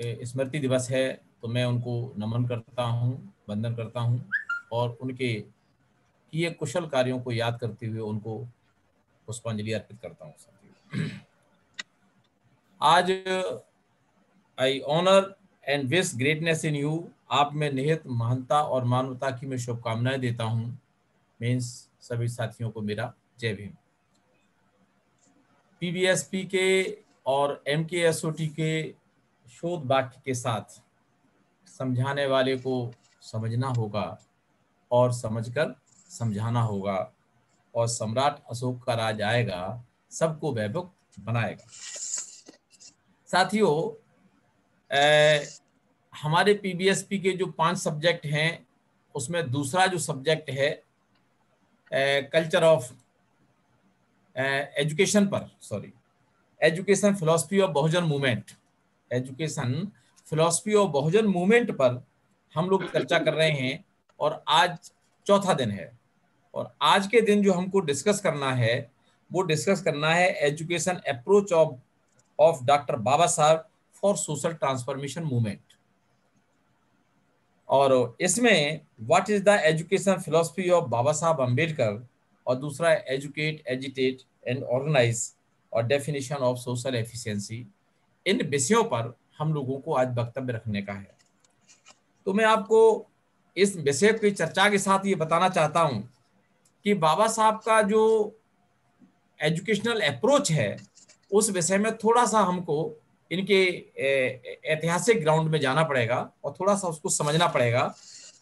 स्मृति दिवस है तो मैं उनको नमन करता हूँ, वंदन करता हूँ और उनके किए कुशल कार्यों को याद करते हुए उनको पुष्पांजलि अर्पित करता हूँ आज I honour and wish greatness in you आप में निहित महानता और मानवता की मैं शुभकामनाएँ देता हूँ। मीन्स सभी साथियों को मेरा जय भीम। पीबीएसपी के और एम के के शोध वाक्य के साथ समझाने वाले को समझना होगा और समझकर समझाना होगा और सम्राट अशोक का राज आएगा, सबको वैभुक्त बनाएगा। साथियों हमारे पीबीएसपी के जो पाँच सब्जेक्ट हैं, उसमें दूसरा जो सब्जेक्ट है कल्चर ऑफ़ एजुकेशन पर sorry education philosophy of Bahujan movement education philosophy of Bahujan movement पर हम लोग चर्चा कर रहे हैं और आज चौथा दिन है। और आज के दिन जो हमको डिस्कस करना है, वो डिस्कस करना है education approach of of doctor Baba Sahab for social transformation movement और इसमें what is the education philosophy of Baba Sahab Ambedkar और दूसरा एजुकेट एजिटेट एंड ऑर्गेनाइज और डेफिनेशन ऑफ़ सोशल एफिशिएंसी इन विषयों पर हम लोगों को आज वक्तव्य रखने का है। तो मैं आपको इस विषय की चर्चा के साथ ये बताना चाहता हूँ कि बाबा साहब का जो एजुकेशनल अप्रोच है, उस विषय में थोड़ा सा हमको इनके ऐतिहासिक ग्राउंड में जाना पड़ेगा और थोड़ा सा उसको समझना पड़ेगा,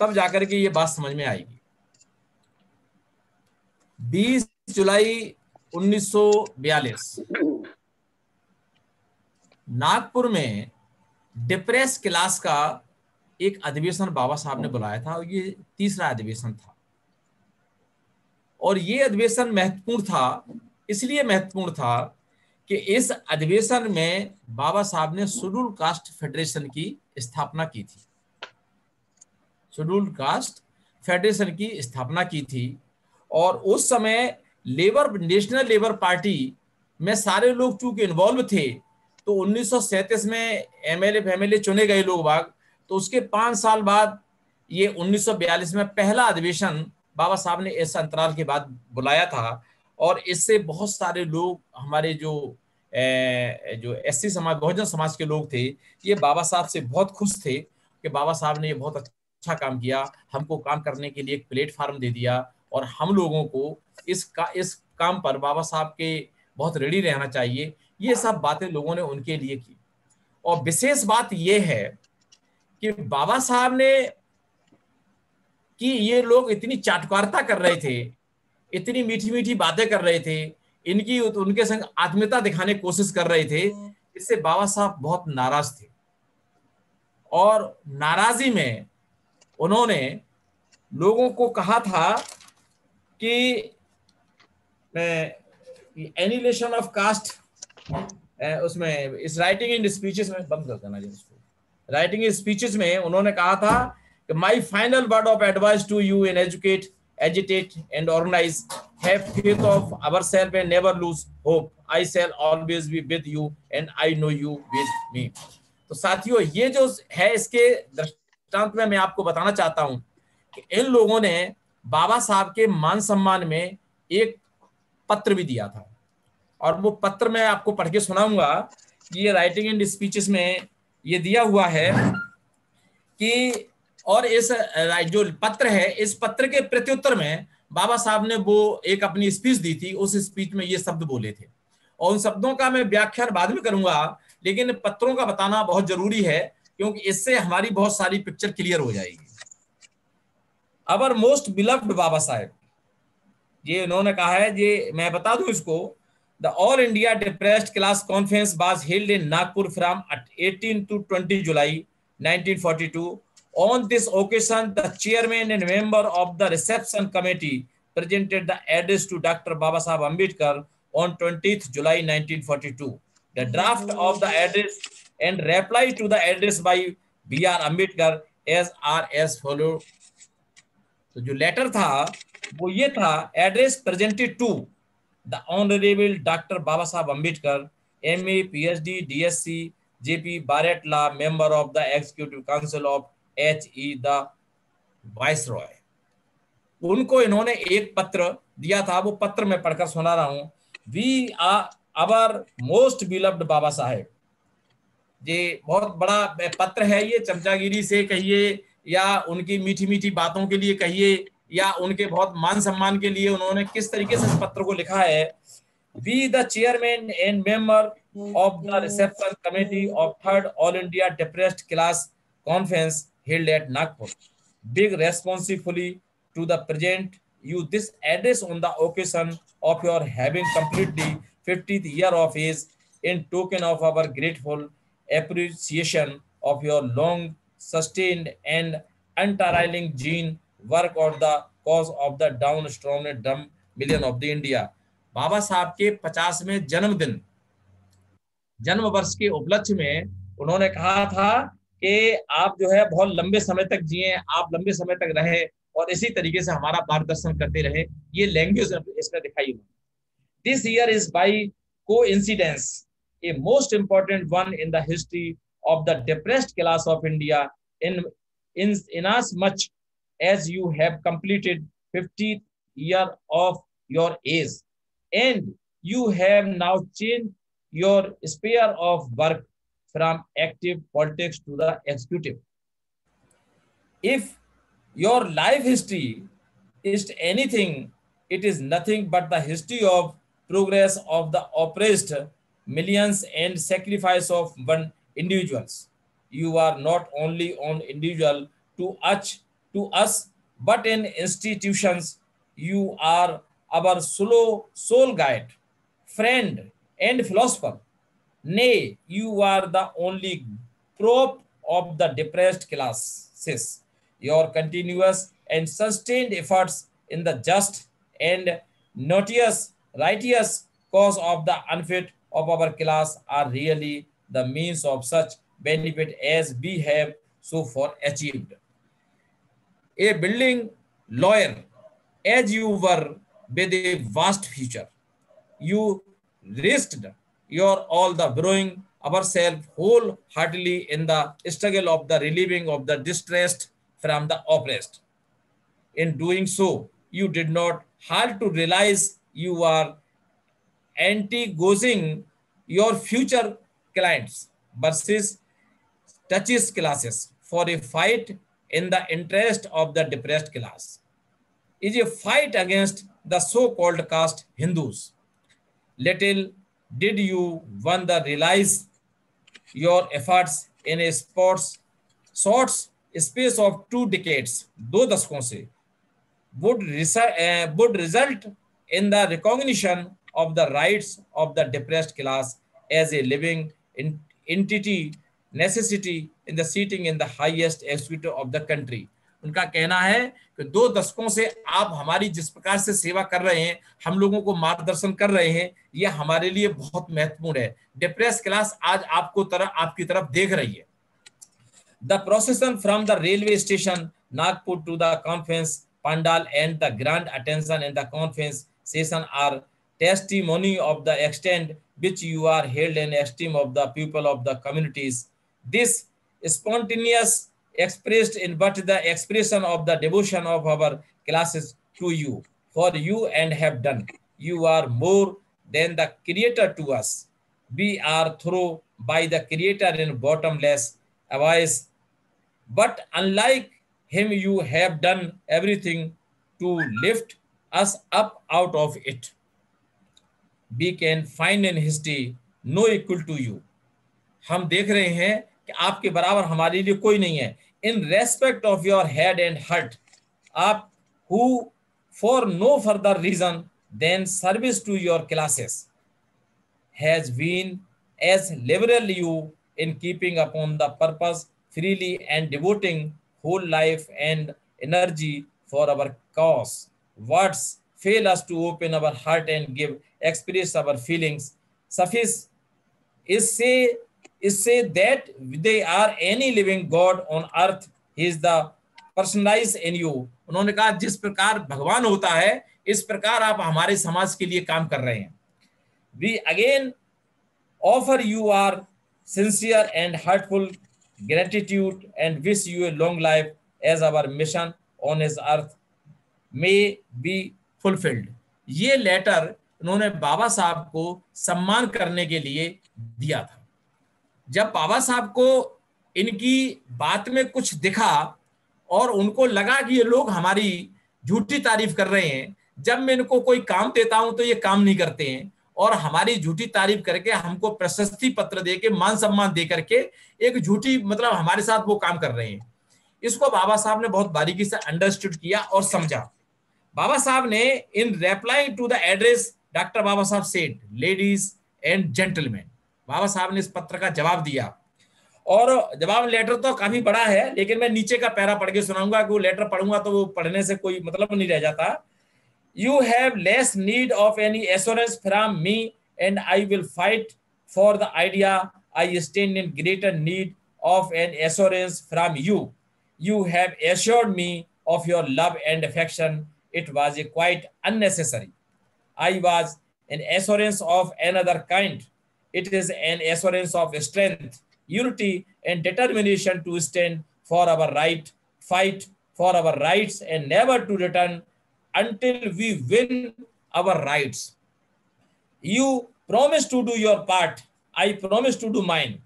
तब जाकर के ये बात समझ में आएगी। 20 जुलाई 1942 नागपुर में डिप्रेस क्लास का एक अधिवेशन बाबा साहब ने बुलाया था और ये तीसरा अधिवेशन था। और ये अधिवेशन महत्वपूर्ण था इसलिए महत्वपूर्ण था कि इस अधिवेशन में बाबा साहब ने शेड्यूल कास्ट फेडरेशन की स्थापना की थी। शेड्यूल कास्ट फेडरेशन की स्थापना की थी और उस समय लेबर नेशनल लेबर पार्टी में सारे लोग चूँकि इन्वॉल्व थे तो उन्नीस सौ सैंतीस में एमएलए फैमिली चुने गए लोग बाग। तो उसके पाँच साल बाद ये 1942 में पहला अधिवेशन बाबा साहब ने इस अंतराल के बाद बुलाया था। और इससे बहुत सारे लोग हमारे जो ए, जो एससी समाज बहुजन समाज के लोग थे ये बाबा साहब से बहुत खुश थे कि बाबा साहब ने ये बहुत अच्छा काम किया हमको काम करने के लिए एक प्लेटफार्म दे दिया और हम लोगों को इस का इस काम पर बाबा साहब के बहुत रेडी रहना चाहिए। ये सब बातें लोगों ने उनके लिए की। और विशेष बात यह है कि बाबा साहब ने कि ये लोग इतनी चाटकारता कर रहे थे, इतनी मीठी मीठी बातें कर रहे थे, इनकी उनके संग आत्मीयता दिखाने की कोशिश कर रहे थे, इससे बाबा साहब बहुत नाराज़ थे। और नाराजी में उन्होंने लोगों को कहा था कि एनिलेशन ऑफ़ कास्ट उसमें, इस राइटिंग इन स्पीचेस में बंद कर देना इसको राइटिंग इन स्पीचेस में उन्होंने कहा था कि my final word of advice to you in educate agitate and organize, have faith of ourselves and never lose hope. I shall always be with you and i know you with me. तो साथियों, ये जो है इसके दृष्टांत में मैं आपको बताना चाहता हूँ कि इन लोगों ने बाबा साहब के मान सम्मान में एक पत्र भी दिया था। और वो पत्र मैं आपको पढ़ के सुनाऊँगा ये राइटिंग एंड स्पीचेस में ये दिया हुआ है कि और इस जो पत्र है, इस पत्र के प्रत्युत्तर में बाबा साहब ने वो एक अपनी स्पीच दी थी, उस स्पीच में ये शब्द बोले थे। और उन शब्दों का मैं व्याख्यान बाद में करूँगा, लेकिन पत्रों का बताना बहुत ज़रूरी है, क्योंकि इससे हमारी बहुत सारी पिक्चर क्लियर हो जाएगी। अवर मोस्ट बिलव्ड बाबा साहेब, ये उन्होंने कहा है, ये मैं बता दूँ इसको The All India depressed class conference was held in Nagpur from 18 to 20 July 1942 On this occasion, the chairman and member of the reception committee presented the address to Dr. Babasaheb Ambedkar on 20th July 1942. The draft of the address and reply to the address by B.R. Ambedkar as are as follow. तो जो letter था वो ये था address presented to Ambedkar M A P H D D S C JP Baretla, member of the Executive Council of HE the Viceroy. उनको इन्होंने एक पत्र दिया था वो पत्र मैं पढ़कर सुना रहा हूँ। We are our most beloved Baba Saheb ये बहुत बड़ा पत्र है ये चमचागिरी से कहिए या उनकी मीठी मीठी बातों के लिए कहिए। या उनके बहुत मान सम्मान के लिए उन्होंने किस तरीके से पत्र को लिखा है? Be the chairman and member of the reception committee of third all India depressed class conference held at Nagpur beg responsibly to the present you this address on the occasion of your having completely fiftieth year of age in token of our grateful appreciation of your long sustained and untiring gene work or the cause of the downstormed dumb million of the India. Baba Sahab के 50वें जन्मदिन जन्म वर्ष के उपलक्ष्य में उन्होंने कहा था कि आप जो है बहुत लंबे समय तक जिए, आप लंबे समय तक रहे और इसी तरीके से हमारा मार्गदर्शन करते रहे ये लैंग्वेज इसमें दिखाई हुई दिस ईयर इज़ बाई को incidence a most important one in the history of the depressed class of India in in as much as you have completed 50th year of your age and you have now changed your sphere of work from active politics to the executive. If your life history is anything, it is nothing but the history of progress of the oppressed millions and sacrifice of one individuals. You are not only on individual to us, to us, but in institutions. You are our solo soul guide, friend, and philosopher. Nay, you are the only prop of the depressed classes. Your continuous and sustained efforts in the just and notious, righteous cause of the unfit of our class are really the means of such benefit as we have so far achieved. A building lawyer, as you were with a vast future, you risked your all the growing ourselves wholeheartedly in the struggle of the relieving of the distressed from the oppressed. In doing so, you did not halt to realize you are anti-gozing your future clients versus touches classes for a fight in the interest of the depressed class is a fight against the so-called caste Hindus little did you wonder realize your efforts in a sports short space of two decades, दो दशकों से would, uh, would result in the recognition of the rights of the depressed class as a living in, entity necessity in the seating in the highest executive of the country. उनका कहना है कि दो दशकों से आप हमारी जिस प्रकार से सेवा कर रहे हैं, हम लोगों को मार्गदर्शन कर रहे हैं यह हमारे लिए बहुत महत्वपूर्ण है डिप्रेस क्लास आज आपको तरफ़ आपकी तरफ़ देख रही है the procession from the railway station Nagpur to the conference pandal and the grand attention in the conference session are testimony of the extent which you are held in esteem of the people of the communities. This spontaneous expressed in but the expression of the devotion of our classes to you for you and have done you are more than the creator to us we are through by the creator in bottomless abyss but unlike him you have done everything to lift us up out of it we can find in history no equal to you हम देख रहे हैं कि आपके बराबर हमारे लिए कोई नहीं है। In respect of your head and heart आप who for no further reason than service to your classes has been as liberal you in keeping upon the purpose freely and devoting whole life and energy for our cause words fail us to open our heart and give express our feelings suffice इससे इससे that they are any living god on earth is the personalize in you उन्होंने कहा, जिस प्रकार भगवान होता है, इस प्रकार आप हमारे समाज के लिए काम कर रहे हैं। We again offer you our sincere and heartful gratitude and wish you a long life as our mission on is earth may be fulfilled ये लेटर उन्होंने बाबा साहब को सम्मान करने के लिए दिया था। जब बाबा साहब को इनकी बात में कुछ दिखा और उनको लगा कि ये लोग हमारी झूठी तारीफ़ कर रहे हैं, जब मैं इनको कोई काम देता हूँ तो ये काम नहीं करते हैं। और हमारी झूठी तारीफ़ करके हमको प्रशस्ति पत्र दे के, मान सम्मान दे करके एक झूठी मतलब हमारे साथ वो काम कर रहे हैं। इसको बाबा साहब ने बहुत बारीकी से अंडरस्टूड किया और समझा। बाबा साहब ने in reply to the address doctor Baba Saheb सेठ लेडीज़ एंड जेंटलमैन बाबा साहब ने इस पत्र का जवाब दिया। और जवाब लेटर तो काफ़ी बड़ा है, लेकिन मैं नीचे का पैरा पढ़ के सुनाऊँगा, कि वो लेटर पढ़ूँगा तो वो पढ़ने से कोई मतलब नहीं रह जाता। You have less need of any assurance from me and I will fight for the idea I stand in greater need of an assurance from you you have assured me of your love and affection it was a quite unnecessary I was an assurance of an other kind It is an assurance of strength, unity, and determination to stand for our right, fight for our rights, and never to return until we win our rights. You promise to do your part. I promise to do mine.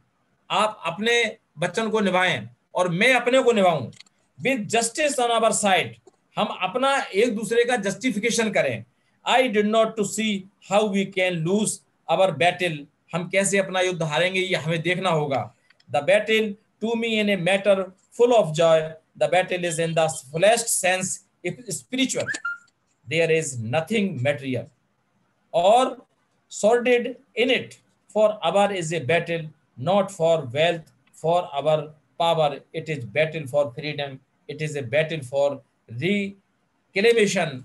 आप अपने बच्चन को निभाएँ और मैं अपने को निभाऊं with justice on our side हम अपना एक दूसरे का जस्टिफिकेशन करें I did not to see how we can lose our battle हम कैसे अपना युद्ध हारेंगे, ये हमें देखना होगा। The battle to me in a matter full of joy the battle is in fullest sense if spiritual there is nothing material और sordid in it for our is a battle not for wealth for our power it is battle for freedom it is a battle for reclamation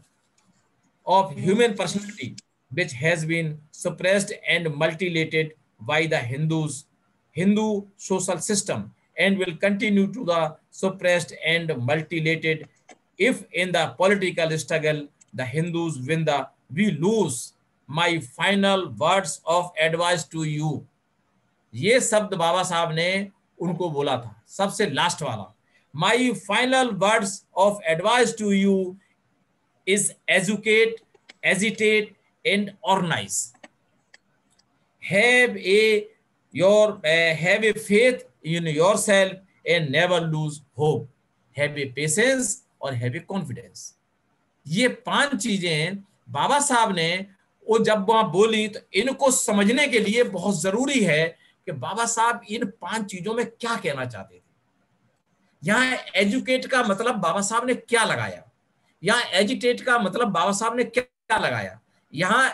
of human personality which has been suppressed and mutilated by the Hindus, Hindu social system, and will continue to the suppressed and mutilated if in the political struggle the Hindus win the we lose. My final words of advice to you. ये शब्द बाबा साहब ने उनको बोला था सबसे last वाला my final words of advice to you is educate agitate and organise have a your have a faith in your self and never lose hope have a patience और have confidence ये पाँच चीज़ें बाबा साहब ने, वो जब वहाँ बोली तो इनको समझने के लिए बहुत ज़रूरी है कि बाबा साहब इन पाँच चीज़ों में क्या कहना चाहते थे। यहाँ एजुकेट का मतलब बाबा साहब ने क्या लगाया? यहाँ एजुटेट का मतलब बाबा साहब ने क्या लगाया? यहाँ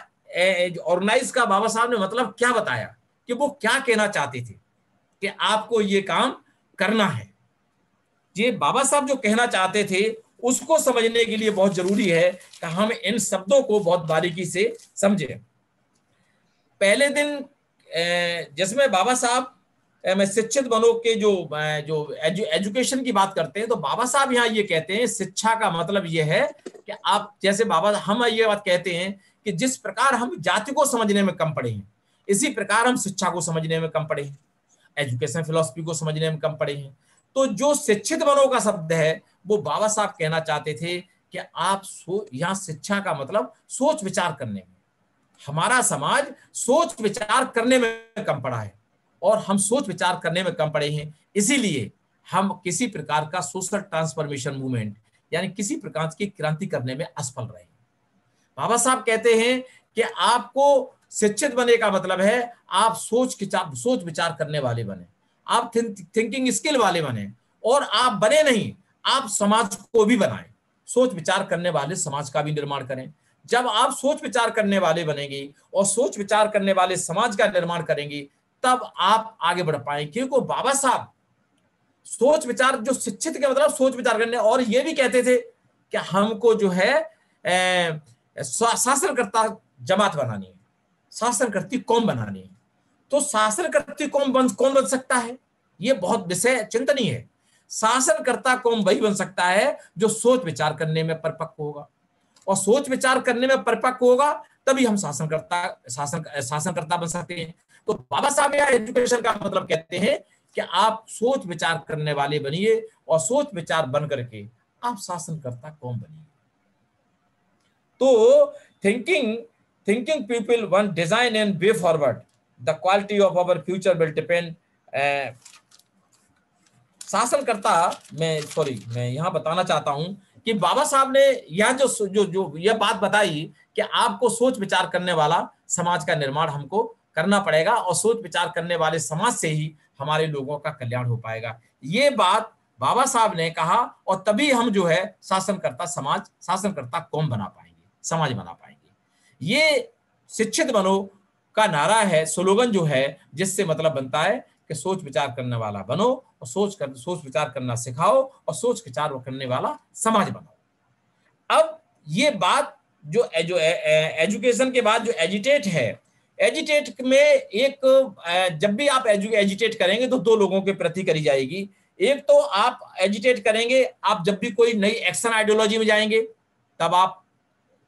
ऑर्गेनाइज का बाबा साहब ने मतलब क्या बताया कि वो क्या कहना चाहते थे कि आपको ये काम करना है? ये बाबा साहब जो कहना चाहते थे उसको समझने के लिए बहुत ज़रूरी है कि हम इन शब्दों को बहुत बारीकी से समझें। पहले दिन जिसमें बाबा साहब मैं शिक्षित बनो के जो जो एजु, एजुकेशन की बात करते हैं तो बाबा साहब यहाँ ये कहते हैं शिक्षा का मतलब ये है कि आप जैसे बाबा हम ये बात कहते हैं कि जिस प्रकार हम जाति को समझने में कम पड़े हैं, इसी प्रकार हम शिक्षा को समझने में कम पड़े हैं एजुकेशन फिलोसफी को समझने में कम पड़े हैं। तो जो शिक्षित बनो का शब्द है, वो बाबा साहब कहना चाहते थे कि आप सो, यहाँ शिक्षा का मतलब सोच विचार करने में। हमारा समाज सोच विचार करने में कम पड़ा है और हम सोच विचार करने में कम पड़े हैं। इसीलिए हम किसी प्रकार का सोशल ट्रांसफॉर्मेशन मूवमेंट यानी किसी प्रकार की क्रांति करने में असफल रहे बाबा साहब कहते हैं कि आपको शिक्षित बने का मतलब है आप सोच सोच विचार करने वाले बने। आप थिंकिंग स्किल वाले बने और आप बने नहीं, आप समाज को भी बनाएँ। सोच विचार करने वाले समाज का भी निर्माण करें। जब आप सोच विचार करने वाले बनेंगे और सोच विचार करने वाले समाज का निर्माण करेंगे, तब आप आगे बढ़ पाए। क्योंकि बाबा साहब सोच विचार, जो शिक्षित के मतलब सोच विचार करने, और ये भी कहते थे कि हमको जो है शासनकर्ता जमात बनानी है। शासन करती कौम बनानी है। तो शासन करती कौम बन, कौन बन सकता है? ये बहुत विषय चिंतनीय है। शासनकर्ता कौन वही बन सकता है जो सोच विचार करने में परिपक्व होगा। और सोच विचार करने में परिपक्व होगा, तभी हम शासनकर्ता शासन शासनकर्ता बन सकते हैं। तो बाबा साहब यहाँ एजुकेशन का मतलब कहते हैं कि आप सोच विचार करने वाले बनिए और सोच विचार बन करके आप शासनकर्ता कौन बनिए। तो thinking thinking people one design and way forward the quality of our future will depend शासनकर्ता, मैं सॉरी मैं यहाँ बताना चाहता हूँ कि बाबा साहब ने यह जो जो जो यह बात बताई कि आपको सोच विचार करने वाला समाज का निर्माण हमको करना पड़ेगा और सोच विचार करने वाले समाज से ही हमारे लोगों का कल्याण हो पाएगा। ये बात बाबा साहब ने कहा और तभी हम जो है शासनकर्ता समाज, शासनकर्ता कौन बना पाएँगे समाज बना पाएँगे। ये शिक्षित बनो का नारा है स्लोगन जो है, जिससे मतलब बनता है कि सोच विचार करने वाला बनो और सोच कर, सोच विचार करना सिखाओ और सोच विचार करने वाला समाज बनाओ। अब ये बात जो जो एजुकेशन के बाद जो एजुटेट है एजुटेट में एक जब भी आप एजुकेट करेंगे तो दो लोगों के प्रति करी जाएगी। एक तो आप एजुटेट करेंगे, आप जब भी कोई नई एक्शन आइडियोलॉजी में जाएँगे, तब आप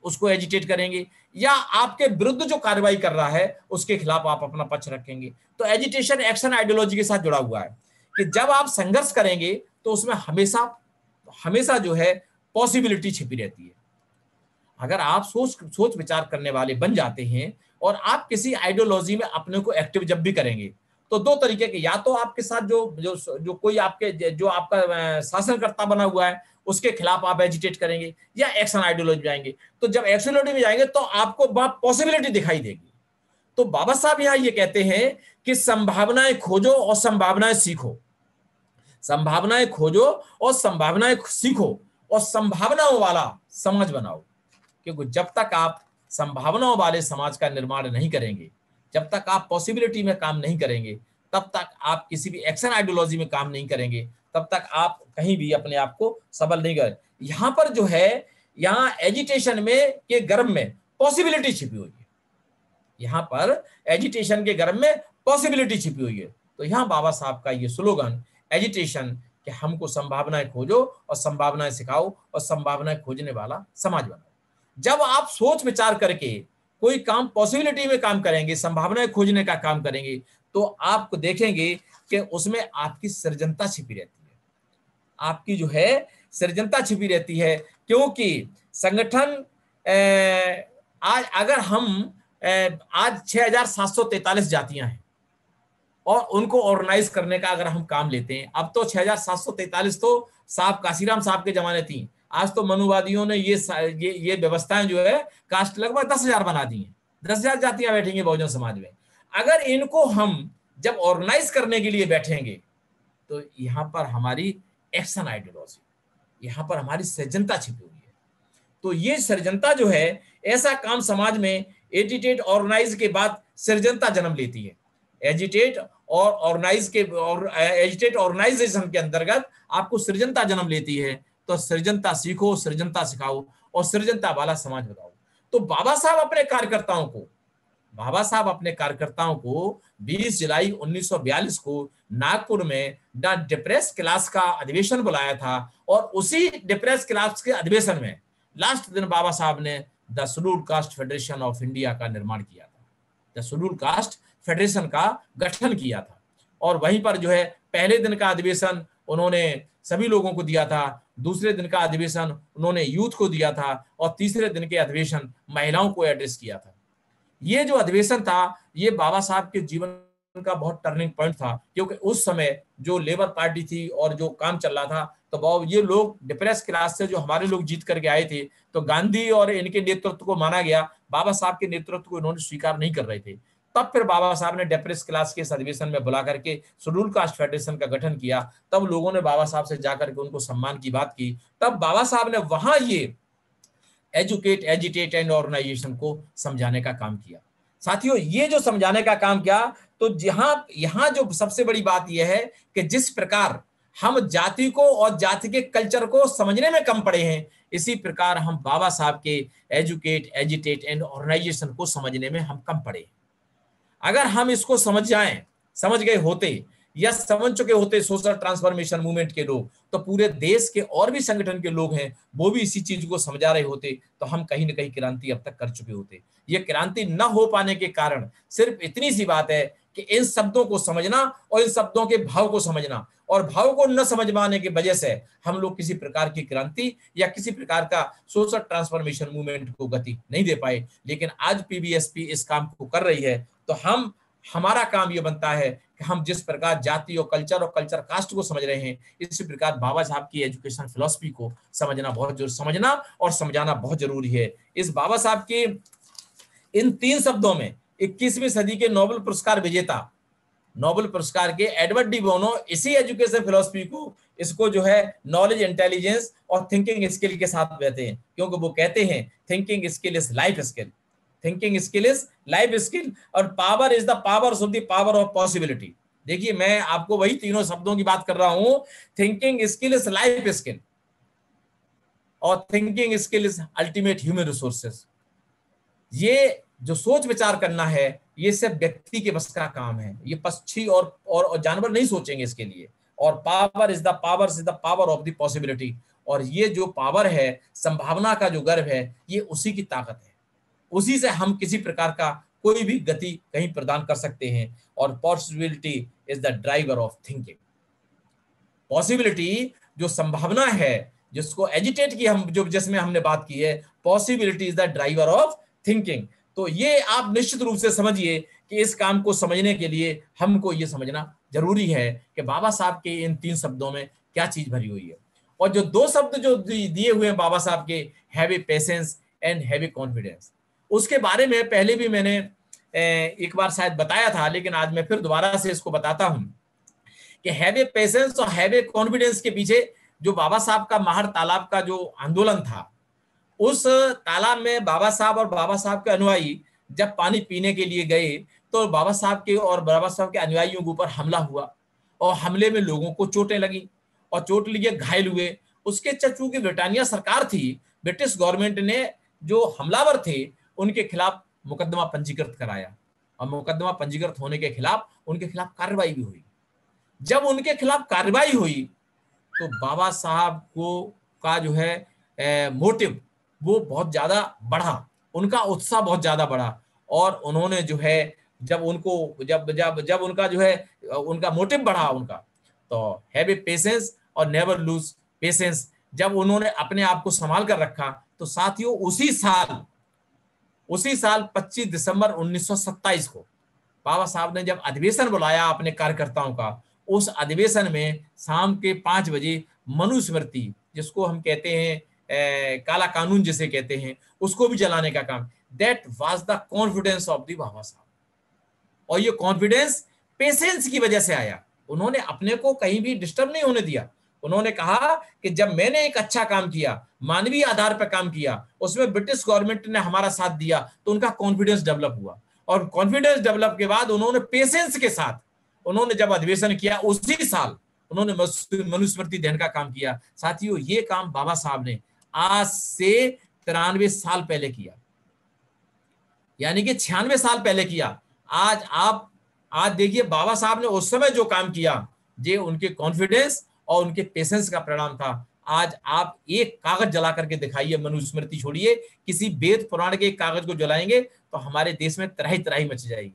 उसको एजुटेट करेंगे, या आपके विरुद्ध जो कार्रवाई कर रहा है, उसके खिलाफ आप अपना पक्ष रखेंगे। तो एजुटेशन एक्शन आइडियोलॉजी के साथ जुड़ा हुआ है कि जब आप संघर्ष करेंगे तो उसमें हमेशा हमेशा जो है पॉसिबिलिटी छिपी रहती है। अगर आप सोच सोच विचार करने वाले बन जाते हैं और आप किसी आइडियोलॉजी में अपने को एक्टिव जब भी करेंगे तो दो तरीके के, या तो आपके साथ जो जो जो कोई आपके, जो आपका शासनकर्ता बना हुआ है, उसके खिलाफ आप एजिटेट करेंगे, या एक्शन आइडियोलॉजी जाएँगे। तो जब एक्शन में जाएँगे तो आपको पॉसिबिलिटी दिखाई देगी। तो बाबा साहब यहाँ ये कहते हैं कि संभावनाएँ खोजो और संभावनाएँ सीखो। संभावनाएँ खोजो और संभावनाएँ सीखो और संभावनाओं वाला समाज बनाओ। क्योंकि जब तक आप संभावनाओं वाले समाज का निर्माण नहीं करेंगे जब तक आप पॉसिबिलिटी में काम नहीं करेंगे, तब तक आप किसी भी एक्शन आइडियोलॉजी में काम नहीं करेंगे, तब तक आप कहीं भी अपने आप को सबल नहीं कर। यहाँ पर जो है, यहाँ एजिटेशन में के गर्भ में पॉसिबिलिटी छिपी हुई है। यहाँ पर एजिटेशन के गर्भ में पॉसिबिलिटी छिपी हुई है। तो यहाँ बाबा साहब का ये स्लोगन एजिटेशन कि हमको संभावनाएँ खोजो और संभावनाएँ सिखाओ और संभावनाएँ खोजने वाला समाज बनाओ। जब आप सोच विचार करके कोई काम पॉसिबिलिटी में काम करेंगे, संभावनाएँ खोजने का काम करेंगे तो आप देखेंगे कि उसमें आपकी सृजनता छिपी रहती है। आपकी जो है, सृजनता छिपी रहती है, क्योंकि संगठन आज अगर हम आज 6743 जातियाँ हैं, और उनको ऑर्गेनाइज करने का अगर हम काम लेते हैं, अब तो 6743 तो साहब काशीराम साहब के जमाने थी। आज तो मनुवादियों ने ये ये ये व्यवस्थाएँ जो है, कास्ट लगभग दस हज़ार बना दी हैं। दस हज़ार जातियाँ बैठेंगे बहुजन समाज में। अगर इनको हम जब ऑर्गेनाइज करने के लिए बैठेंगे तो यहाँ पर हमारी एक्शन आइडियोलॉजी यहाँ पर हमारी सृजनता छिपी हुई है। तो ये सृजनता जो है, ऐसा काम समाज में एजिटेट ऑर्गेनाइज के बाद सृजनता जन्म लेती है। एजिटेट और ऑर्गेनाइज के और एजिटेट ऑर्गेनाइजेशन के अंतर्गत आपको सृजनता जन्म लेती है। तो सृजनता सीखो, सृजनता सिखाओ और सृजनता वाला समाज बताओ तो बाबा साहब अपने कार्यकर्ताओं को, बाबा साहब अपने कार्यकर्ताओं को 20 जुलाई 1942 को नागपुर में द डिप्रेस क्लास का अधिवेशन बुलाया था और उसी डिप्रेस क्लास के अधिवेशन में लास्ट दिन बाबा साहब ने the schedule caste federation of India का निर्माण किया था। द शेड्यूल कास्ट फेडरेशन का गठन किया था और वहीं पर जो है पहले दिन का अधिवेशन उन्होंने सभी लोगों को दिया था। दूसरे दिन का अधिवेशन उन्होंने यूथ को दिया था और तीसरे दिन के अधिवेशन महिलाओं को एड्रेस किया था। ये जो अधिवेशन था, ये बाबा साहब के जीवन का बहुत टर्निंग पॉइंट था, क्योंकि उस समय जो लेबर पार्टी थी और जो काम चल रहा था तो ये लोग डिप्रेस क्लास से जो हमारे लोग जीत करके आए थे तो गांधी और इनके नेतृत्व को माना गया, बाबा साहब के नेतृत्व को इन्होंने स्वीकार नहीं कर रहे थे। तब फिर बाबा साहब ने डेप्रेस क्लास के अधिवेशन में बुला करके शेड्यूल कास्ट फेडरेशन का गठन किया। तब लोगों ने बाबा साहब से जाकर के उनको सम्मान की बात की। तब बाबा साहब ने वहाँ ये एजुकेट एजिटेट एंड ऑर्गेनाइजेशन को समझाने का काम किया। साथियों, ये जो समझाने का काम किया तो जहाँ, यहाँ जो सबसे बड़ी बात यह है कि जिस प्रकार हम जाति को और जाति के कल्चर को समझने में कम पड़े हैं, इसी प्रकार हम बाबा साहब के एजुकेट एजिटेट एंड ऑर्गेनाइजेशन को समझने में हम कम पड़े अगर हम इसको समझ जाए, समझ गए होते या समझ चुके होते सोशल ट्रांसफॉर्मेशन मूवमेंट के लोग तो पूरे देश के और भी संगठन के लोग हैं, वो भी इसी चीज़ को समझा रहे होते तो हम कहीं ना कहीं क्रांति अब तक कर चुके होते। ये क्रांति न हो पाने के कारण सिर्फ़ इतनी सी बात है कि इन शब्दों को समझना और इन शब्दों के भाव को समझना और भाव को न समझ पाने की वजह से हम लोग किसी प्रकार की क्रांति या किसी प्रकार का सोशल ट्रांसफॉर्मेशन मूवमेंट को गति नहीं दे पाए। लेकिन आज पीबीएसपी इस काम को कर रही है तो हम, हमारा काम ये बनता है कि हम जिस प्रकार जाति और कल्चर और कल्चर कास्ट को समझ रहे हैं, इसी प्रकार बाबा साहब की एजुकेशन फिलोसफी को समझना बहुत ज़रूर, समझना और समझाना बहुत ज़रूरी है। इस बाबा साहब के, इन तीन शब्दों में 21वीं सदी के नोबेल पुरस्कार विजेता, नोबेल पुरस्कार के एडवर्ड डी बोनो इसी एजुकेशन फिलोसफी को, इसको जो है नॉलेज इंटेलिजेंस और थिंकिंग स्किल के साथ कहते हैं। क्योंकि वो कहते हैं thinking skill is life skill thinking skill is life skill और power is the power of the power of possibility देखिए मैं आपको वही तीनों शब्दों की बात कर रहा हूँ। Thinking skill is life skill और thinking skill is ultimate human resources ये जो सोच विचार करना है ये सिर्फ़ व्यक्ति के बस का काम है। ये पक्षी और, और और जानवर नहीं सोचेंगे इसके लिए। और power is the power is the power of the possibility और ये जो पावर है संभावना का जो गर्व है ये उसी की ताकत है। उसी से हम किसी प्रकार का कोई भी गति कहीं प्रदान कर सकते हैं। और possibility is the driver of thinking possibility जो संभावना है, जिसको एजिटेट की हम, जो जिसमें हमने बात की है possibility is the driver of thinking तो ये आप निश्चित रूप से समझिए कि इस काम को समझने के लिए हमको ये समझना ज़रूरी है कि बाबा साहब के इन तीन शब्दों में क्या चीज़ भरी हुई है। और जो दो शब्द जो दिए हुए हैं बाबा साहब के heavy patience and heavy confidence उसके बारे में पहले भी मैंने एक बार शायद बताया था, लेकिन आज मैं फिर दोबारा से इसको बताता हूँ कि हैवे पेशेंस और हैवे कॉन्फिडेंस के पीछे जो बाबा साहब का महर तालाब का जो आंदोलन था, उस तालाब में बाबा साहब और बाबा साहब के अनुयायी जब पानी पीने के लिए गए तो बाबा साहब के और बाबा साहब के अनुयायियों के ऊपर हमला हुआ और हमले में लोगों को चोटें लगी और चोट लिए घायल हुए। उसके चचू की ब्रिटानिया सरकार थी, ब्रिटिश गवर्नमेंट ने जो हमलावर थे उनके खिलाफ मुकदमा पंजीकृत कराया। और मुकदमा पंजीकृत होने के खिलाफ उनके खिलाफ कार्रवाई भी हुई। जब उनके खिलाफ कार्रवाई हुई तो बाबा साहब को का जो है ए, मोटिव वो बहुत ज़्यादा बढ़ा। उनका उत्साह बहुत ज़्यादा बढ़ा। और उन्होंने जो है जब उनको जब जब जब उनका जो है उनका मोटिव बढ़ा उनका तो हैव पेशेंस और नेवर लूज पेशेंस। जब उन्होंने अपने आप को संभाल कर रखा तो साथियों उसी साल उसी साल 25 दिसंबर 1927 को बाबा साहब ने जब अधिवेशन बुलाया अपने कार्यकर्ताओं का उस अधिवेशन में शाम के पाँच बजे मनुस्मृति जिसको हम कहते हैं ए, काला कानून जिसे कहते हैं उसको भी जलाने का काम that was the confidence of the Baba Saheb. और ये कॉन्फिडेंस पेशेंस की वजह से आया। उन्होंने अपने को कहीं भी डिस्टर्ब नहीं होने दिया। उन्होंने कहा कि जब मैंने एक अच्छा काम किया, मानवीय आधार पर काम किया, उसमें ब्रिटिश गवर्नमेंट ने हमारा साथ दिया तो उनका कॉन्फिडेंस डेवलप हुआ। और कॉन्फिडेंस डेवलप के बाद उन्होंने पेशेंस के साथ, उन्होंने जब अधिवेशन किया उसी साल, उन्होंने मनुस्मृति दहन का काम किया। साथियों, ये काम बाबा साहब ने आज से तिरानवे साल पहले किया। यानी कि छियानवे साल पहले किया। आज आप, आज देखिए, बाबा साहब ने उस समय जो काम किया ये उनके कॉन्फिडेंस और उनके पेशेंस का परिणाम था। आज आप एक कागज़ जला करके दिखाइए, मनुस्मृति छोड़िए, किसी वेद पुराण के कागज़ को जलाएँगे तो हमारे देश में तरह तरह मच जाएगी।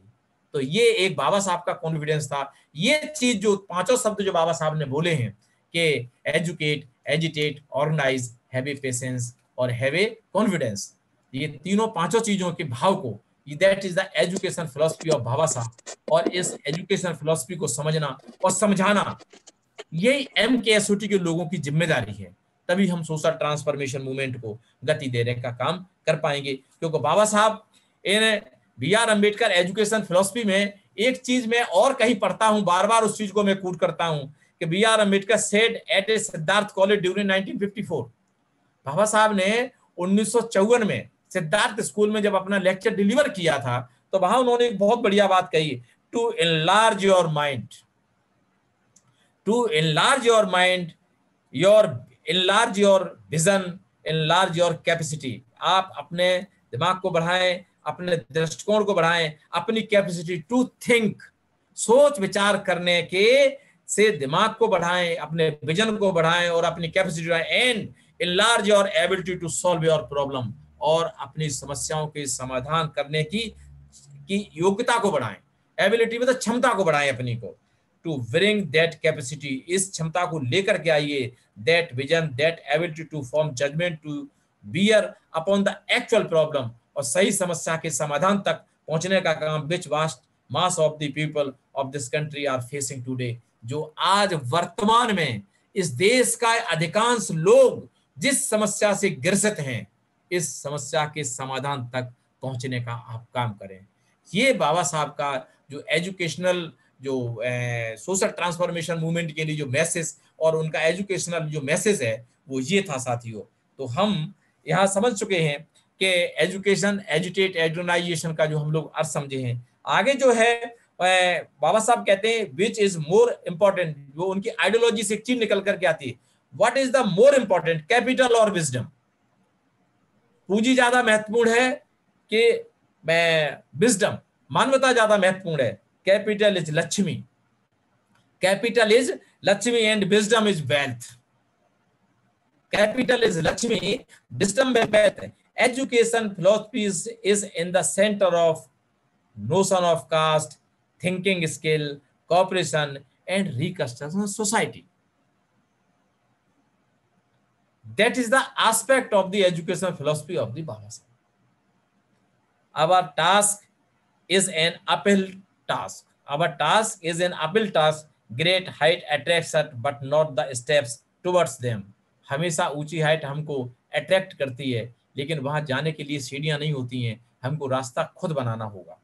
तो ये एक बाबा साहब का कॉन्फिडेंस था। ये चीज़ जो पाँचों शब्द जो बाबा साहब ने बोले हैं कि educate agitate organise have patience और हैव कॉन्फिडेंस ये तीनों पाँचों चीज़ों के भाव को that is the education philosophy of Baba Saheb और इस एजुकेशन फिलोसफी को समझना और समझाना यही एम के एस के लोगों की ज़िम्मेदारी है। तभी हम सोशल ट्रांसफॉर्मेशन मूवमेंट को गति देने का काम कर पाएँगे। क्योंकि Baba Saheb in B R Ambedkar education philosophy में एक चीज़ में और कहीं पढ़ता हूँ बार बार उस चीज़ को मैं कूट करता हूँ कि B R Ambedkar said at a Siddharth college during 1954 Baba Saheb ने उन्नीस सौ चौवन में सिद्धार्थ स्कूल में जब अपना लेक्चर डिलीवर किया था तो वहाँ उन्होंने एक बहुत बढ़िया बात कही to enlarge your mind to enlarge your mind your enlarge your vision enlarge your capacity आप अपने दिमाग को बढ़ाएँ, अपने दृष्टिकोण को बढ़ाएँ, अपनी कैपेसिटी टू थिंक सोच विचार करने के से दिमाग को बढ़ाएँ, अपने विजन को बढ़ाएँ और अपनी capacity and enlarge your ability to solve your problem और अपनी समस्याओं के समाधान करने की की योग्यता को बढ़ाएँ। एबिलिटी मतलब क्षमता को बढ़ाएँ अपनी को। टू ब्रिंग दैट कैपेसिटी इस क्षमता को लेकर के आइए that vision that ability to form judgement to bear upon the actual problem और सही समस्या के समाधान तक पहुँचने का काम which vast mass of the people of this country are facing today जो आज वर्तमान में इस देश का अधिकांश लोग जिस समस्या से ग्रसित हैं, इस समस्या के समाधान तक पहुँचने का आप काम करें। ये बाबा साहब का जो एजुकेशनल जो सोशल ट्रांसफॉर्मेशन मूवमेंट के लिए जो मैसेज और उनका एजुकेशनल जो मैसेज है, वो ये था साथियों। तो हम यहाँ समझ चुके हैं कि एजुकेशन, एजुटेट, एडोनाइजेशन का जो हम लोग अर्थ समझे हैं। आगे जो है बाबा साहब कहते हैं विच इज़ मोर इम्पोर्टेंट वो उनकी आइडियोलॉजी से एक चीज़ निकल करके आती है। What is the more important capital और विजडम पूंजी ज़्यादा महत्वपूर्ण है कि मैं विजडम मानवता ज़्यादा महत्वपूर्ण है। Capital is Lakshmi. Capital is Lakshmi and wisdom is wealth. Capital is Lakshmi, wisdom is wealth. Education philosophy is, is in the center of notion of caste, thinking skill, cooperation, and reconstruction of society. That is the aspect of the educational philosophy of the Baba Our task is an appeal task. Our task is an uphill task. Great height attracts us, but not the steps towards them. हमेशा ऊँची height हमको attract करती है लेकिन वहाँ जाने के लिए सीढ़ियाँ नहीं होती हैं हमको रास्ता खुद बनाना होगा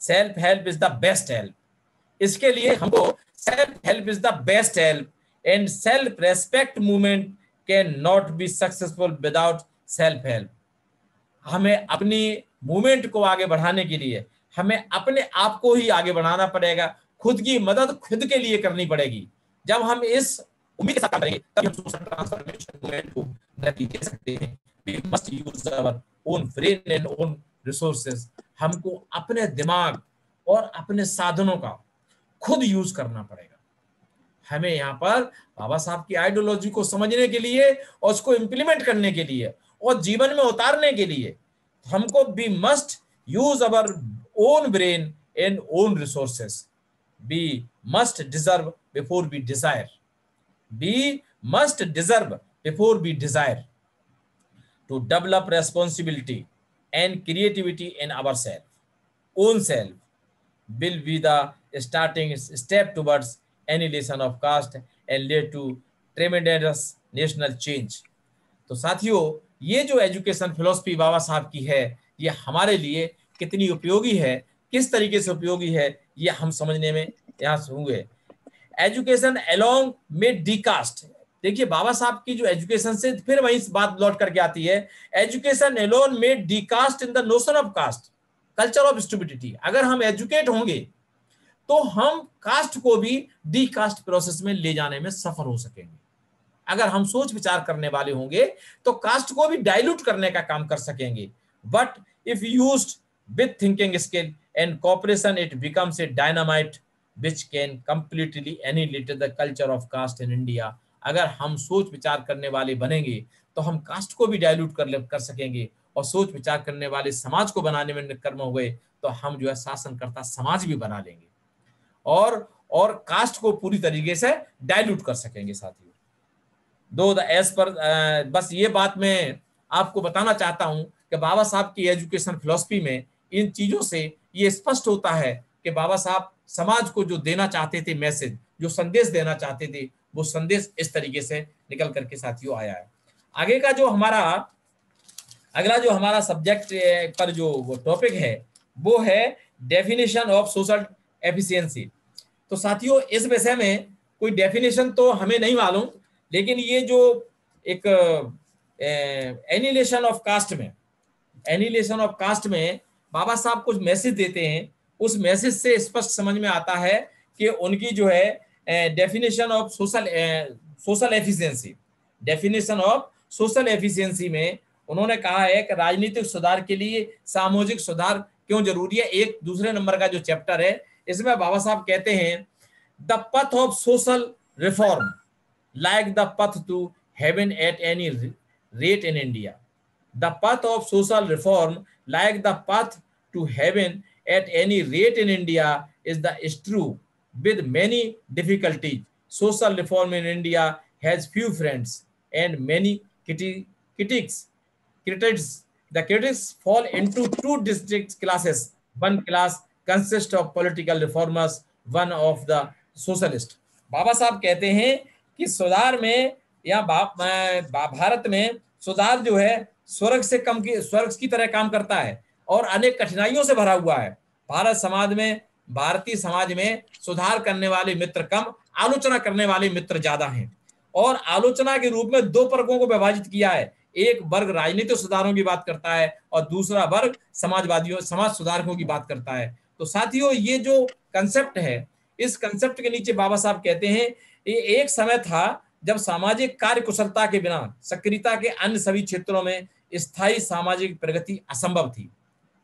self help is the best help इसके लिए हमको self help is the best help and self respect movement can not be successful without self help हमें अपनी मूवमेंट को आगे बढ़ाने के लिए हमें अपने आप को ही आगे बढ़ाना पड़ेगा। खुद की मदद खुद के लिए करनी पड़ेगी। जब हम इस उम्मीद के साथ करेंगे हम सोशल ट्रांसफॉर्मेशन मूवमेंट को गति दे सकते हैं। We must use our own brain and own resources हमको अपने दिमाग और अपने साधनों का खुद यूज़ करना पड़ेगा। हमें यहाँ पर बाबा साहब की आइडियोलॉजी को समझने के लिए और उसको इंप्लीमेंट करने के लिए और जीवन में उतारने के लिए हमको we must use our own brain and own resources. We must deserve before we desire. We must deserve before we desire to develop responsibility and creativity in ourselves. Own self will be the starting step towards annihilation of caste and lead to tremendous national change. तो साथियों ये जो education philosophy बाबा साहब की है ये हमारे लिए कितनी उपयोगी है, किस तरीके से उपयोगी है, ये हम समझने में यहाँ हुए एजुकेशन अलोंग में डीकास्ट देखिए, बाबा साहब की जो एजुकेशन से फिर वही बात लौट करके आती है। एजुकेशन एलोन में decast in the notion of caste culture of stupidity अगर हम एजुकेट होंगे तो हम कास्ट को भी डी कास्ट प्रोसेस में ले जाने में सफल हो सकेंगे। अगर हम सोच विचार करने वाले होंगे तो कास्ट को भी डाइल्यूट करने का काम कर सकेंगे। But if used with thinking skill and cooperation, it becomes a dynamite which can completely annihilate the culture of caste in india. अगर हम सोच विचार करने वाले बनेंगे तो हम कास्ट को भी डायल्यूट कर कर सकेंगे। और सोच विचार करने वाले समाज को बनाने में कर्म हो गए तो हम जो है शासनकर्ता समाज भी बना लेंगे। और और कास्ट को पूरी तरीके से डायल्यूट कर सकेंगे साथियों। दो द एज पर बस ये बात मैं आपको बताना चाहता हूँ कि बाबा साहब की एजुकेशन फिलोसफी में इन चीज़ों से ये स्पष्ट होता है कि बाबा साहब समाज को जो देना चाहते थे मैसेज, जो संदेश देना चाहते थे, वो संदेश इस तरीके से निकल करके साथियों आया है। आगे का जो हमारा, अगला जो हमारा सब्जेक्ट पर जो टॉपिक है, वो है डेफिनेशन ऑफ़ सोशल एफिशिएंसी तो साथियों, इस विषय में कोई डेफिनेशन तो हमें नहीं मालूम, लेकिन ये जो एक एनिलेशन ऑफ़ कास्ट में एनिलेशन ऑफ़ कास्ट में बाबा साहब कुछ मैसेज देते हैं। उस मैसेज से स्पष्ट समझ में आता है कि उनकी जो है definition of social social efficiency definition of social efficiency में उन्होंने कहा है कि राजनीतिक सुधार के लिए सामूहिक सुधार क्यों ज़रूरी है? एक दूसरे नंबर का जो चैप्टर है, इसमें बाबा साहब कहते हैं the path of social reform like the path to heaven at any rate in India the path of social reform like the path to heaven at any rate in India is the is true with many difficulties. Social reform in India has few friends and many critics. Critics. The critics fall into two distinct classes. One class consists of political reformers, one of the socialist. Baba Saheb कहते हैं कि सुधार में या भारत में सुधार जो है स्वर्ग से कम की, स्वर्ग की तरह काम करता है और अनेक कठिनाइयों से भरा हुआ है। भारत समाज में, भारतीय समाज में सुधार करने वाले मित्र कम, आलोचना करने वाले मित्र ज़्यादा हैं। और आलोचना के रूप में दो वर्गों को विभाजित किया है। एक वर्ग राजनीतिक सुधारों की बात करता है और दूसरा वर्ग समाजवादियों, समाज सुधारकों की बात करता है। तो साथियों, ये जो कंसेप्ट है, इस कंसेप्ट के नीचे बाबा साहब कहते हैं, ये एक समय था जब सामाजिक कार्य कुशलता के बिना, सक्रियता के अन्य सभी क्षेत्रों में स्थायी सामाजिक प्रगति असंभव थी।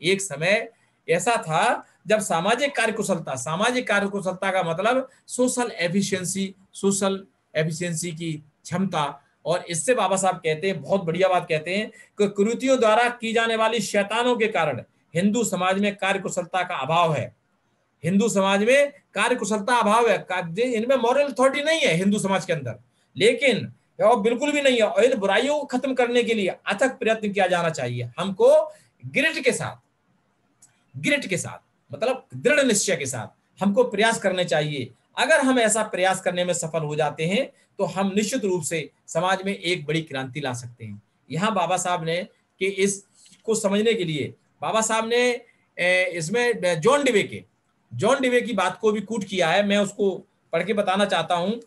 एक समय ऐसा था, जब सामाजिक कार्य कुशलता सामाजिक कार्य कुशलता का मतलब सोशल एफिशिएंसी सोशल एफिशिएंसी की क्षमता और इससे बाबा साहब कहते हैं, बहुत बढ़िया बात कहते हैं कि कुरुतियों द्वारा की जाने वाली शैतानों के कारण हिंदू समाज में कार्य कुशलता का अभाव है। हिंदू समाज में कार्य कुशलता अभाव है इनमें मॉरल अथॉरिटी नहीं है हिंदू समाज के अंदर। लेकिन बिल्कुल भी नहीं है। और इन बुराइयों को खत्म करने के लिए अथक प्रयत्न किया जाना चाहिए। हमको ग्रिट के साथ ग्रिट के साथ मतलब दृढ़ निश्चय के साथ हमको प्रयास करने चाहिए। अगर हम ऐसा प्रयास करने में सफल हो जाते हैं तो हम निश्चित रूप से समाज में एक बड़ी क्रांति ला सकते हैं। यहाँ बाबा साहब ने कि इस को समझने के लिए, बाबा साहब ने इसमें जॉन डिवे के, जॉन डिवे की बात को भी कूट किया है। मैं उसको पढ़ के बताना चाहता हूँ।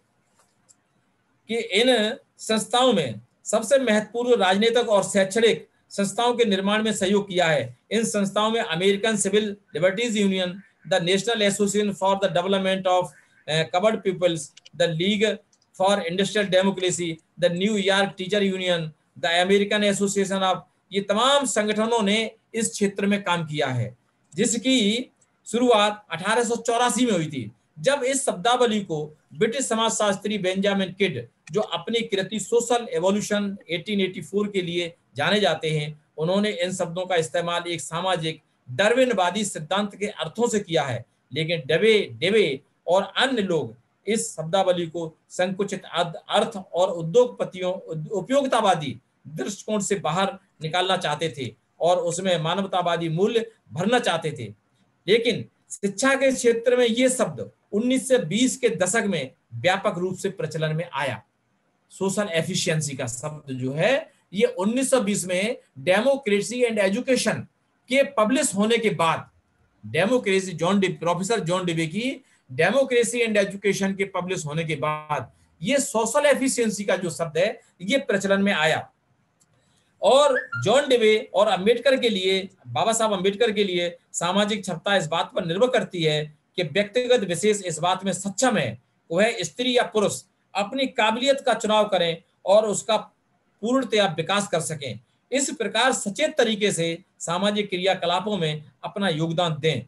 कि इन संस्थाओं में सबसे महत्वपूर्ण राजनीतिक और शैक्षणिक संस्थाओं के निर्माण में सहयोग किया है। इन संस्थाओं में American civil liberties union the national association for the development of coloured peoples the league for industrial democracy the new New York teacher union the American association of ये तमाम संगठनों ने इस क्षेत्र में काम किया है। जिसकी शुरुआत अठारह सौ चौरासी में हुई थी। जब इस शब्दावली को ब्रिटिश समाज शास्त्री बेंजामिन किड, जो अपनी कृति सोशल एवोल्यूशन 1884 के लिए जाने जाते हैं, उन्होंने इन शब्दों का इस्तेमाल एक सामाजिक डरविनवादी सिद्धांत के अर्थों से किया है। लेकिन डबे, डेवे और अन्य लोग इस शब्दावली को संकुचित अर्थ और उद्योगपतियों उपयोगितावादी दृष्टिकोण से बाहर निकालना चाहते थे और उसमें मानवतावादी मूल्य भरना चाहते थे। लेकिन शिक्षा के क्षेत्र में ये शब्द 1920 के दशक में व्यापक रूप से प्रचलन में आया। सोशल एफिशिएंसी का शब्द जो है, ये 1920 में डेमोक्रेसी एंड एजुकेशन के पब्लिश होने के बाद, democracy John professor John Dewey की डेमोक्रेसी एंड एजुकेशन के पब्लिश होने के बाद, ये सोशल एफिशिएंसी का जो शब्द है, ये प्रचलन में आया। और जॉन डिबे और अंबेडकर के लिए, बाबा साहब अंबेडकर के लिए सामाजिक क्षमता इस बात पर निर्भर करती है कि व्यक्तिगत विशेष इस बात में सक्षम है वह स्त्री या पुरुष अपनी काबिलियत का चुनाव करें और उसका पूर्णतया विकास कर सकें। इस प्रकार सचेत तरीके से सामाजिक क्रियाकलापों में अपना योगदान दें।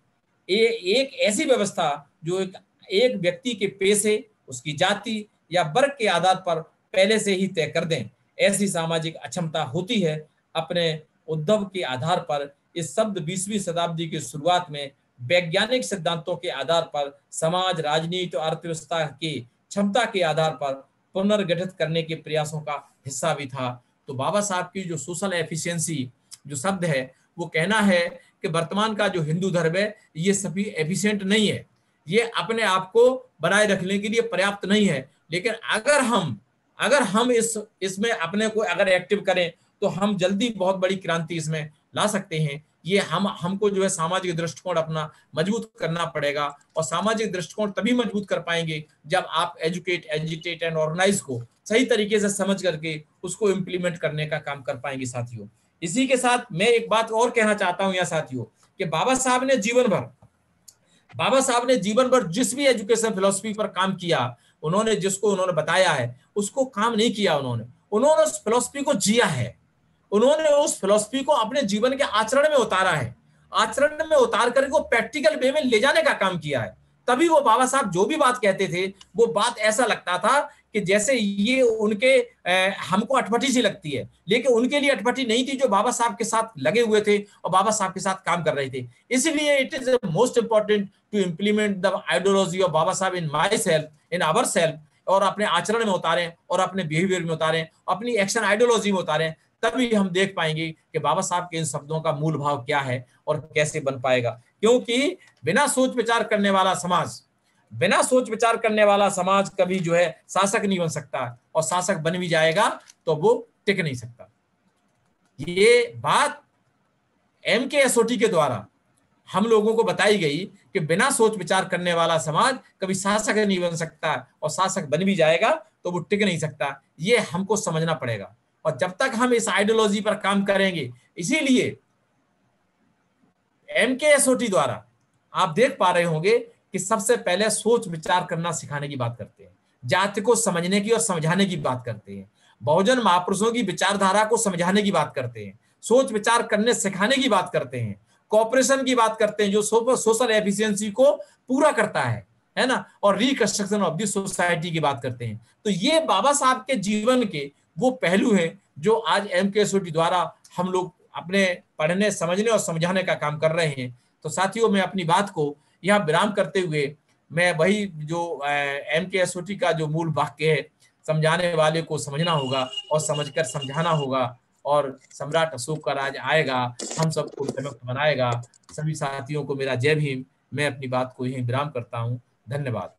ये एक ऐसी व्यवस्था जो एक एक व्यक्ति के पेशे, उसकी जाति या वर्ग के आधार पर पहले से ही तय कर दें। ऐसी सामाजिक अक्षमता होती है अपने उद्धव के आधार पर। इस शब्द बीसवीं शताब्दी की शुरुआत में वैज्ञानिक सिद्धांतों के आधार पर, समाज, राजनीति और अर्थव्यवस्था की क्षमता के आधार पर पुनर्गठित करने के प्रयासों का हिस्सा भी था। तो बाबा साहब की जो सोशल एफिशिएंसी जो शब्द है, वो कहना है कि वर्तमान का जो हिंदू धर्म है, ये सभी एफिशिएंट नहीं है। ये अपने आप को बनाए रखने के लिए पर्याप्त नहीं है। लेकिन अगर हम अगर हम इस, इसमें अपने को अगर एक्टिव करें तो हम जल्दी बहुत बड़ी क्रांति इसमें ला सकते हैं। ये हम, हमको जो है सामाजिक दृष्टिकोण अपना मज़बूत करना पड़ेगा और सामाजिक दृष्टिकोण तभी मज़बूत कर पाएँगे जब आप एजुकेट एजुकेट एंड ऑर्गेनाइज को सही तरीके से समझ करके उसको इम्प्लीमेंट करने का काम कर पाएँगे साथियों। इसी के साथ मैं एक बात और कहना चाहता हूँ यहाँ साथियों कि बाबा साहब ने जीवन भर, बाबा साहब ने जीवन भर जिस भी एजुकेशन फिलोसफी पर काम किया, उन्होंने जिसको उन्होंने बताया है, उसको काम नहीं किया उन्होंने। उन्होंने उस फिलोसफी को जिया है। उन्होंने उस फिलोसफी को अपने जीवन के आचरण में उतारा है। आचरण में उतार कर को प्रैक्टिकल वे में ले जाने का काम किया है। तभी वो बाबा साहब जो भी बात कहते थे वो बात ऐसा लगता था कि जैसे ये उनके ए, हमको अटपटी सी लगती है। लेकिन उनके लिए अटपटी नहीं थी जो बाबा साहब के साथ लगे हुए थे और बाबा साहब के साथ काम कर रहे थे। इसलिए it is most important to implement the ideology of Baba Saheb in my self in our self और अपने आचरण में उतारें और अपने बिहेवियर में उतारें अपनी एक्शन आइडियोलॉजी में उतारें। तभी हम देख पाएँगे कि बाबा साहब के इन शब्दों का मूल भाव क्या है और कैसे बन पाएगा। क्योंकि बिना सोच विचार करने वाला समाज, बिना सोच विचार करने वाला समाज कभी जो है शासक नहीं बन सकता और शासक बन भी जाएगा तो वो टिक नहीं सकता। ये बात एम के एसओटी के द्वारा हम लोगों को बताई गई कि बिना सोच विचार करने वाला समाज कभी शासक नहीं बन सकता और शासक बन भी जाएगा तो वो टिक नहीं सकता। ये हमको समझना पड़ेगा। और जब तक हम इस आइडियोलॉजी पर काम करेंगे, इसीलिए एम के एस द्वारा आप देख पा रहे होंगे कि सबसे पहले सोच विचार करना सिखाने की बात करते हैं, जाति को समझने की और समझाने की बात करते हैं, बहुजन महापुरुषों की विचारधारा को समझाने की बात करते हैं, सोच विचार करने सिखाने की बात करते हैं कॉपरेशन की बात करते हैं, जो सोशल एफिशिएंसी को पूरा करता है है ना, और रिकंस्ट्रक्शन ऑफ़ दी सोसाइटी की बात करते हैं। तो ये बाबा साहब के जीवन के वो पहलू हैं जो आज एम के द्वारा हम लोग अपने पढ़ने, समझने और समझाने का काम कर रहे हैं। तो साथियों, मैं अपनी बात को यहाँ विराम करते हुए मैं वही जो एम के एस का जो मूल वाक्य है, समझाने वाले को समझना होगा और समझकर समझाना होगा और सम्राट अशोक का राज आएगा, हम सबको चमक बनाएगा। सभी साथियों को मेरा जय भीम। मैं अपनी बात को यही विराम करता हूँ। धन्यवाद।